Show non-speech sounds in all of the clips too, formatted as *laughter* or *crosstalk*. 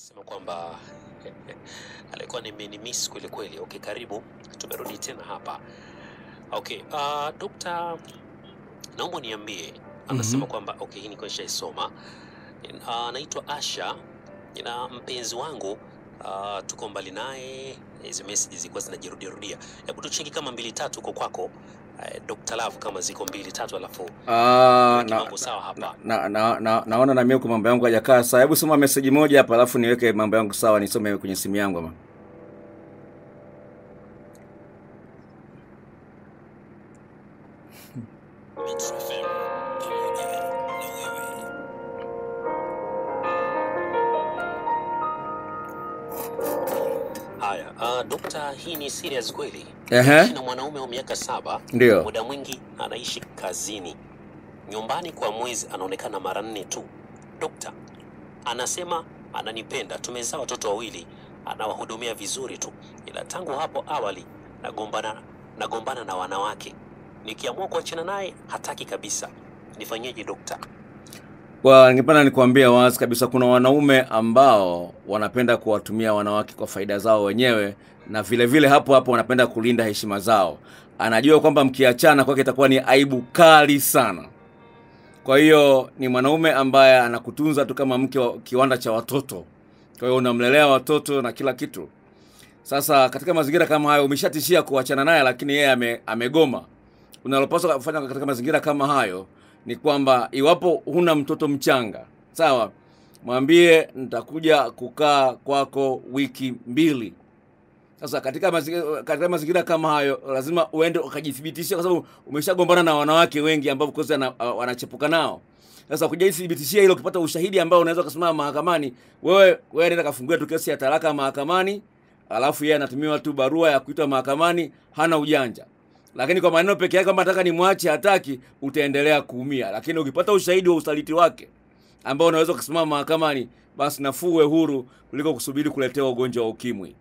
Sema kwamba *laughs* alikuwa ni nimenimiss kweli kweli. Okay, karibu, tumerudi tena hapa. Okay, uh, dokta, naomba niambie, anasema mm -hmm. kwamba okay, hii nilikuwa nishaisoma. Uh, anaitwa Asha na mpenzi wangu uh, tuko mbali naye, hizi message zilikuwa zinajirudiarudia. Hebu tucheki kama mbili tatu uko kwako, uh, Dr. Love, kama ziko mbili tatu, alafu Ah, na, sawa hapa. na, na, na, naona na mimi kwa mambo yangu hajakaa sawa. Hebu soma meseji moja hapa alafu niweke mambo yangu sawa nisome kwenye simu yangu ama. Uh, dokta, hii ni serious kweli? Ehe, na mwanaume wa miaka saba, ndio. muda mwingi anaishi kazini, nyumbani kwa mwezi anaonekana mara nne tu. Dokta anasema ananipenda, tumezaa watoto wawili, anawahudumia vizuri tu, ila tangu hapo awali nagombana, nagombana na wanawake. Nikiamua kuachana naye hataki kabisa. Nifanyeje dokta? Kwa ningependa nikuambia wazi kabisa, kuna wanaume ambao wanapenda kuwatumia wanawake kwa faida zao wenyewe, na vile vile hapo hapo wanapenda kulinda heshima zao. Anajua kwamba mkiachana kwake itakuwa ni aibu kali sana. Kwa hiyo ni mwanaume ambaye anakutunza tu kama mke wa kiwanda cha watoto. Kwa hiyo unamlelea watoto na kila kitu. Sasa katika mazingira kama hayo, umeshatishia kuachana naye, lakini yeye ame, amegoma. Unalopaswa kufanya katika mazingira kama hayo ni kwamba iwapo huna mtoto mchanga, sawa, mwambie nitakuja kukaa kwako wiki mbili. Sasa katika mazingira, katika mazingira kama hayo lazima uende ukajithibitishia, kwa sababu umeshagombana na wanawake wengi ambao na, wanachepuka nao. Sasa kujithibitishia hilo, ukipata ushahidi ambao unaweza kusimama mahakamani, wewe wewe nenda kafungua tu kesi ya talaka mahakamani, alafu yeye anatumiwa tu barua ya kuitwa mahakamani, hana ujanja. Lakini kwa maneno peke yake kwamba nataka nimwache, hataki, utaendelea kuumia. Lakini ukipata ushahidi wa usaliti wake ambao unaweza kusimama mahakamani, basi nafuu huru kuliko kusubiri kuletewa ugonjwa wa ukimwi.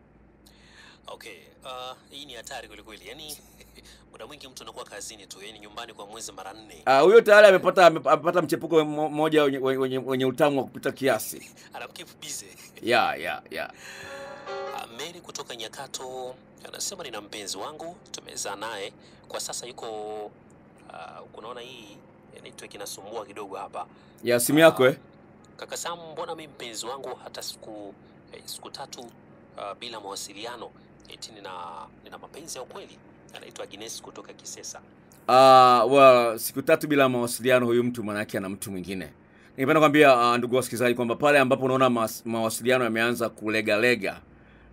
Okay, uh, hii ni hatari kweli kweli. Yaani *laughs* muda mwingi mtu anakuwa kazini tu, yani nyumbani kwa mwezi mara nne. Ah, huyo tayari amepata amepata mchepuko mmoja wenye, wenye, wenye utamu wa kupita kiasi. *laughs* Anamkeep busy. yeah, yeah, ya. *laughs* Uh, Mary kutoka Nyakato anasema nina mpenzi wangu tumezaa naye kwa sasa yuko uh, unaona hii network inasumbua kidogo hapa. Ya simu yako eh? Kaka Sam, mbona mi mpenzi wangu hata siku eh, siku tatu uh, bila mawasiliano eti nina nina mapenzi ya ukweli. Anaitwa Agnes kutoka Kisesa. Ah, well, siku tatu bila mawasiliano, huyu mtu maana yake ana mtu mwingine. Ningependa kwambia uh, ndugu wasikilizaji kwamba pale ambapo unaona mawasiliano yameanza kulegalega,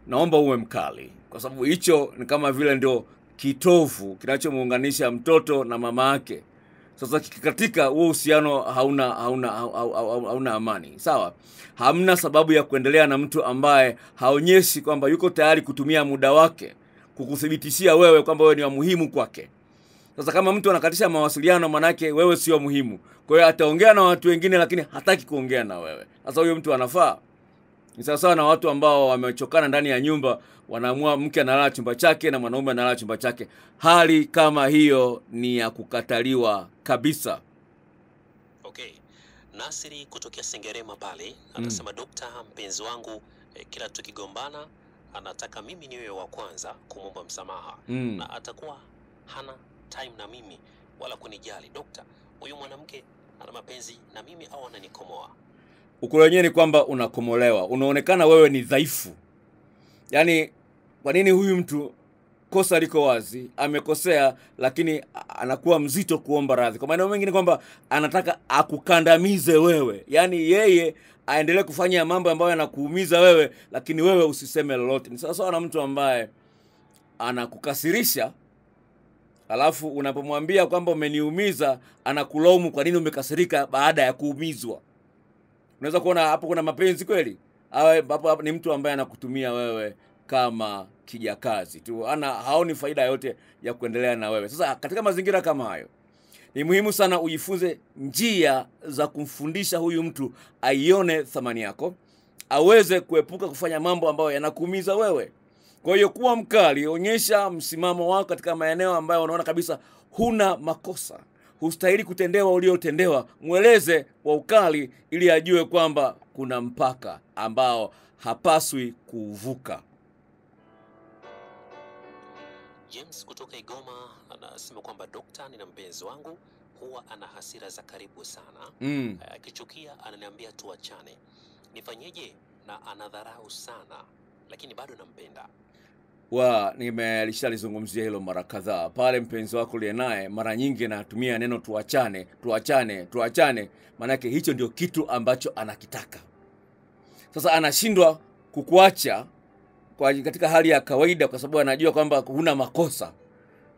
naomba uwe mkali, kwa sababu hicho ni kama vile ndio kitovu kinachomuunganisha mtoto na mama yake. Sasa kikikatika, huo uhusiano hauna hauna hau- hau- hau- hauna amani, sawa? Hamna sababu ya kuendelea na mtu ambaye haonyeshi kwamba yuko tayari kutumia muda wake kukuthibitishia wewe kwamba wewe ni wa muhimu kwake. Sasa kama mtu anakatisha mawasiliano, manake wewe sio muhimu. Kwa hiyo ataongea na watu wengine, lakini hataki kuongea na wewe. Sasa huyo mtu anafaa? Ni sawasawa na watu ambao wamechokana ndani ya nyumba, wanaamua mke analala chumba chake na mwanaume analala chumba chake. Hali kama hiyo ni ya kukataliwa kabisa. Okay. Nasiri kutokea Sengerema pale anasema mm. dokta, mpenzi wangu eh, kila tukigombana anataka mimi niwe wa kwanza kumwomba msamaha Mm. na atakuwa hana time na mimi wala kunijali. Dokta, huyu mwanamke ana mapenzi na mimi au ananikomoa? Ukweli wenyewe ni kwamba unakomolewa, unaonekana wewe ni dhaifu. Yaani, kwa nini huyu mtu kosa liko wazi, amekosea, lakini anakuwa mzito kuomba radhi? Kwa maneno mengine kwamba anataka akukandamize wewe, yaani yeye aendelee kufanya mambo ambayo yanakuumiza wewe, lakini wewe usiseme lolote. Ni sawasawa na mtu ambaye anakukasirisha alafu unapomwambia kwamba umeniumiza, anakulaumu kwa nini umekasirika baada ya kuumizwa. Unaweza kuona hapo kuna mapenzi kweli? Hapo hapo ni mtu ambaye anakutumia wewe kama kijakazi tu, ana haoni faida yote ya kuendelea na wewe. Sasa katika mazingira kama hayo, ni muhimu sana ujifunze njia za kumfundisha huyu mtu aione thamani yako, aweze kuepuka kufanya mambo ambayo yanakuumiza wewe. Kwa hiyo kuwa mkali, onyesha msimamo wako katika maeneo ambayo unaona kabisa huna makosa, hustahili kutendewa uliotendewa. Mweleze kwa ukali, ili ajue kwamba kuna mpaka ambao hapaswi kuuvuka. James kutoka Igoma anasema kwamba dokta, nina mpenzi wangu huwa ana hasira za karibu sana, Mm. akichukia ananiambia tuachane, nifanyeje? Na anadharau sana, lakini bado nampenda. Wa nimelishalizungumzia hilo mara kadhaa. Pale mpenzi wako uliye naye mara nyingi anatumia neno tuachane, tuachane, tuachane, maanake hicho ndio kitu ambacho anakitaka. Sasa anashindwa kukuacha kwa katika hali ya kawaida, kwa sababu anajua kwamba huna makosa,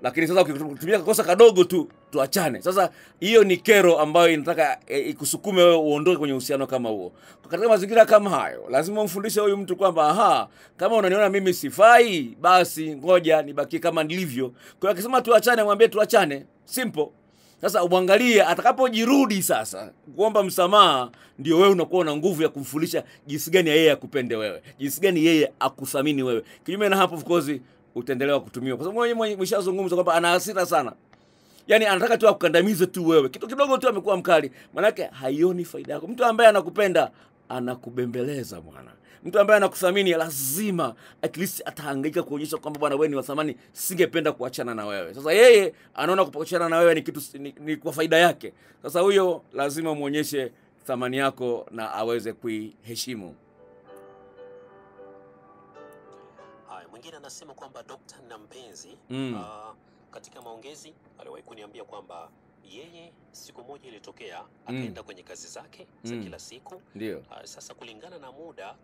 lakini sasa ukitumia kosa kadogo tu tuachane. Sasa hiyo ni kero ambayo inataka e, ikusukume wewe uondoke kwenye uhusiano kama huo. Katika mazingira kama hayo, lazima umfundishe huyu mtu kwamba aha, kama unaniona mimi sifai, basi ngoja nibakie kama nilivyo. Kwa hiyo akisema tuachane, mwambie tuachane, simple. Sasa umwangalie atakapojirudi sasa kuomba msamaha, ndio wewe unakuwa na nguvu ya kumfundisha jinsi gani yeye akupende wewe, jinsi gani yeye akuthamini wewe. Kinyume na hapo, of course utaendelewa kutumiwa, kwa sababu mwenyewe mshazungumza kwamba ana hasira sana yani anataka tu akukandamize tu wewe, kitu kidogo tu amekuwa mkali, manake haioni faida yako. Mtu ambaye anakupenda anakubembeleza bwana. Mtu ambaye anakuthamini lazima at least atahangaika kuonyesha kwamba bwana, wewe ni wa thamani, singependa kuachana na wewe. Sasa yeye anaona kuachana na wewe ni kitu ni, ni kwa faida yake. Sasa huyo lazima muonyeshe thamani yako na aweze kuiheshimu. Mwingine anasema kwamba Dr. nina mpenzi Mm. uh, katika maongezi aliwahi kuniambia kwamba yeye siku moja ilitokea akaenda mm. kwenye kazi zake za Mm. kila siku. Ndio. Uh, sasa kulingana na muda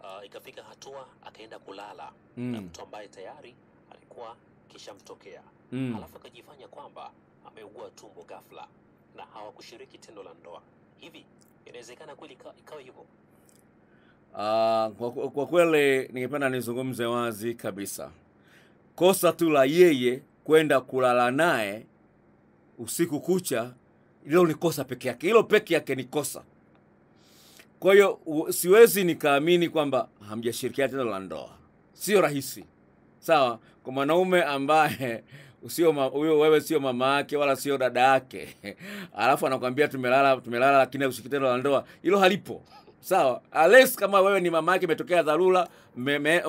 uh, ikafika hatua akaenda kulala mm. na mtu ambaye tayari alikuwa kishamtokea, Mm. alafu akajifanya kwamba ameugua tumbo ghafla na hawakushiriki tendo la ndoa. Hivi inawezekana kweli ikawa hivyo? Ah, kwa, kwa kweli ningependa nizungumze wazi kabisa. Kosa tu la yeye kwenda kulala naye usiku kucha, hilo ni kosa peke yake, hilo peke yake ni kosa. Kwa hiyo siwezi nikaamini kwamba hamjashirikiana tendo la ndoa, sio rahisi. Sawa, kwa mwanaume ambaye *laughs* usio huyo wewe sio mama yake wala sio dada yake, *laughs* alafu anakwambia tumelala tumelala, lakini usikitendo tendo la ndoa, hilo halipo. Sawa, unless kama wewe ni mama yake, imetokea dharura, me- me-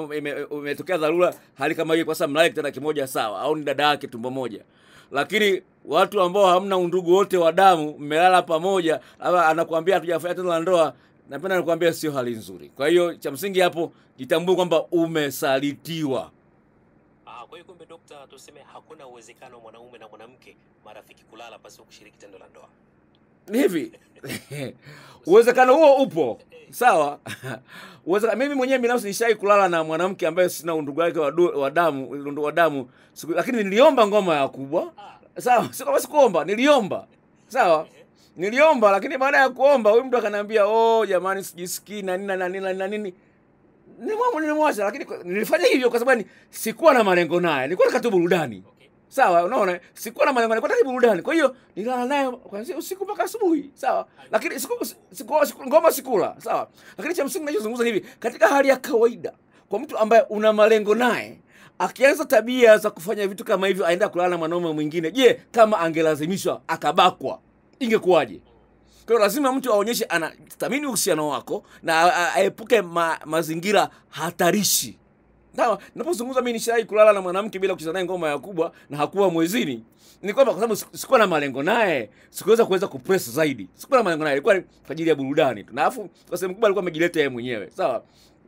dharura hali kama hiyo, kwa sababu mlale kitanda kimoja, sawa, au ni dada yake tumbo moja. Lakini watu ambao hamna undugu wote wa damu, mmelala pamoja, anakuambia hatujafanya tendo la ndoa, napenda nikuambia sio hali nzuri. Kwa hiyo cha msingi hapo, jitambue kwamba umesalitiwa. Ah, kwa hiyo kumbe dokta, tuseme hakuna uwezekano wa mwanaume na mwanamke marafiki kulala pasipo kushiriki tendo la ndoa. Hivi. Uwezekano huo upo. Sawa. Mimi mwenyewe binafsi nishai kulala na mwanamke ambaye sina undugu wake wa damu undugu wa damu lakini niliomba ngoma ya kubwa. Sawa. Sio sikuomba niliomba. Sawa. Niliomba lakini baada ya kuomba huyu mtu akaniambia oh jamani sijisikii na nini na nini na nini nilimwacha lakini nilifanya hivyo kwa sababu sikuwa na malengo naye. Nilikuwa nataka tu burudani. okay. Sawa unaona? Sikuwa na malengo nilikuwa nataka burudani. Kwa hiyo nilala naye kuanzia usiku mpaka asubuhi sawa. Lakini siku, siku, siku, ngoma sikula sawa. Lakini cha msingi nachozungumza hivi katika hali ya kawaida kwa mtu ambaye una malengo naye akianza tabia za kufanya vitu kama hivyo aenda kulala na mwanaume mwingine je kama angelazimishwa akabakwa ingekuwaje? Kwa hiyo lazima mtu aonyeshe anathamini uhusiano wako na aepuke ma, mazingira hatarishi sawa Ninapozungumza mi nishai kulala na mwanamke bila kucheza naye ngoma ya kubwa na hakuwa mwezini ni kwamba kwa sababu sikuwa na malengo naye sikuweza kuweza kupress zaidi sikuwa na malengo naye ilikuwa kwa ajili ya burudani tu na afu kwa sehemu kubwa alikuwa amejileta yeye mwenyewe sawa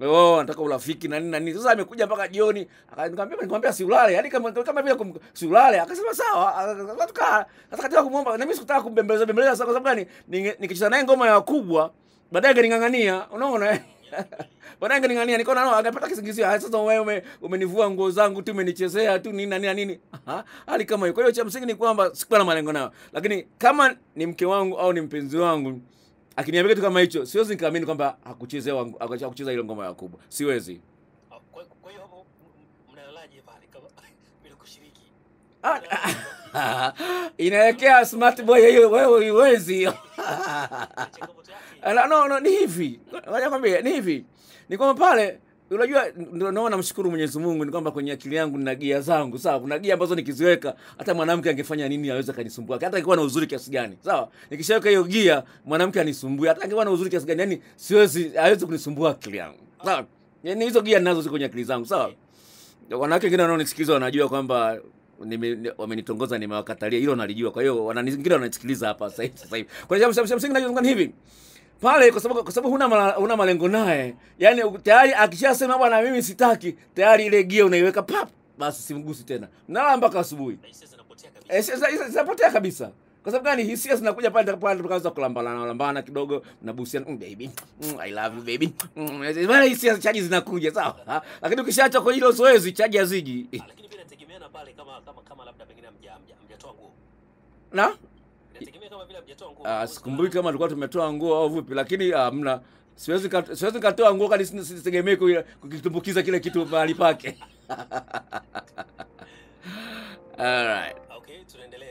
Oh, anataka urafiki na nini na nini. Sasa amekuja mpaka jioni, akaniambia nikamwambia siulale. Yaani kama kama vile siulale. Akasema sawa. Aka- Tukaa. Sasa katika kumwomba na mimi sikutaka kumbembeleza bembeleza sasa kwa sababu gani? Nikicheza naye ngoma ya kubwa, baadaye angening'ang'ania. Unaona? *laughs* Baadaye angening'ang'ania niko no, angepata kisingizio. "Ah, Sasa wewe ume, umenivua nguo zangu tu umenichezea tu nini na nini nini. Hali kama hiyo. Kwa hiyo cha msingi ni kwamba sikuwa na malengo nayo. Lakini kama ni mke wangu au ni mpenzi wangu akiniambia kitu kama hicho, siwezi nikaamini kwamba hakuchezewa hakucheza ile ngoma ya kubwa. Siwezi. *laughs* Kushiriki? Ah, *laughs* inaelekea smart boy hiyo wewe huwezi. Changamoto no, no, ni hivi. Ngoja kwambia, ni hivi. Ni kwamba pale unajua ndio naona namshukuru Mwenyezi Mungu ni kwamba kwenye akili yangu nina gia zangu sawa. Kuna gia ambazo nikiziweka hata mwanamke angefanya nini aweze kanisumbua, hata angekuwa na uzuri kiasi gani sawa. Nikishaweka hiyo gia mwanamke anisumbue, hata angekuwa na uzuri kiasi gani, yani siwezi, hawezi kunisumbua akili yangu sawa. Yani hizo gia ninazo ziko kwenye akili zangu sawa. Wanawake wengine wanaonisikiliza wanajua kwamba wamenitongoza nimewakatalia, hilo nalijua. Kwa hiyo wengine wananisikiliza hapa sasa hivi. Kwa hiyo msingi nachozungumza hivi pale kwa sababu kwa sababu huna una huna malengo naye, yani tayari akishasema bwana, mimi sitaki, tayari ile gia unaiweka pap, basi simgusi tena, nalala mpaka asubuhi. Hisia zinapotea kabisa. Eh, zinapotea kabisa. Kwa sababu gani? Hisia zinakuja pale pale tukaanza kulambana lambana kidogo, na busiana mm, baby mm, I love you baby mm, bana, hisia chaji zinakuja sawa, lakini ukishaacha kwa hilo zoezi chaji haziji Ah, Lakini pia inategemeana pale kama kama kama labda pengine hamja- hamja- hamjatoa nguo. na Ah, sikumbuki kama tulikuwa tumetoa nguo au vipi, lakini hamna. Siwezi kat- siwezi katoa nguo kadi sitegemee kukitumbukiza kile kitu mahali pake. *laughs* Alright. Okay, tunaendelea.